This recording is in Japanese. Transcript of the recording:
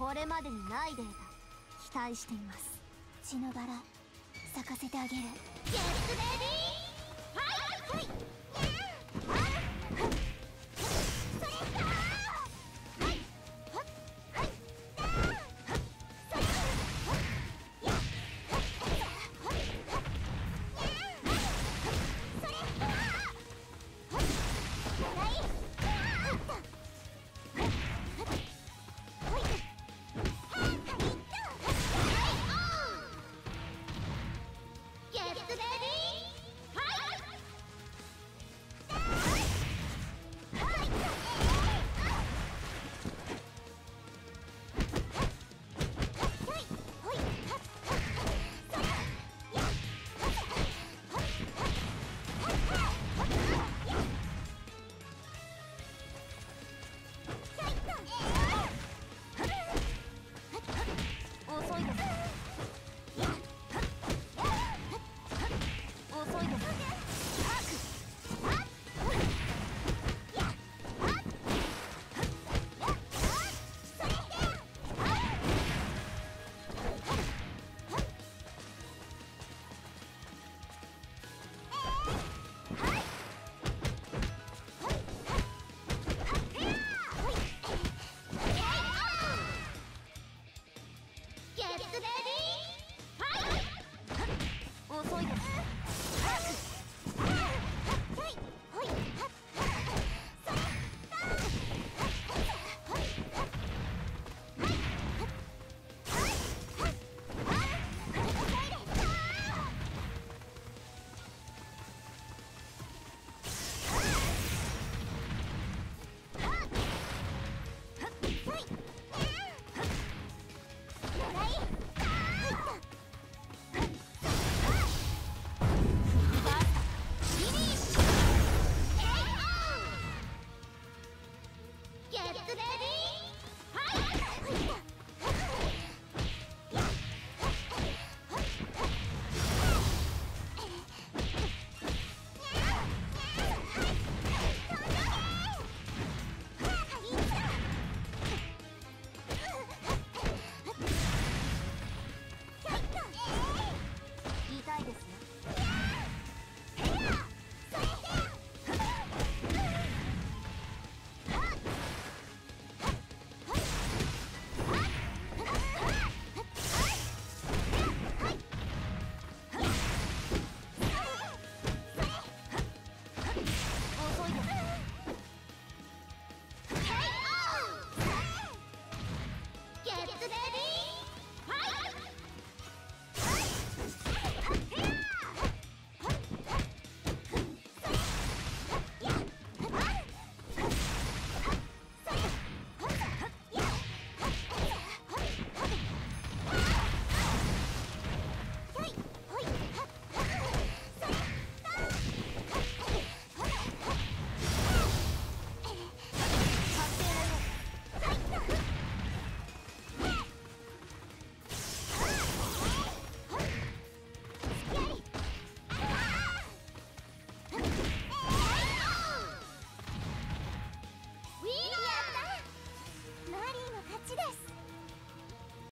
これまでにないデータ期待しています。血のバラ咲かせてあげる。ゲッツレディーレディちです。